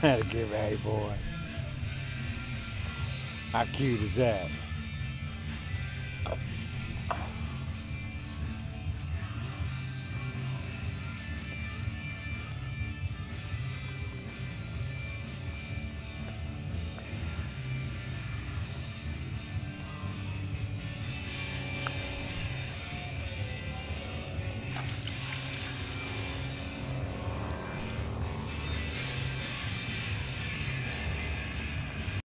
Had a good a boy. How cute is that?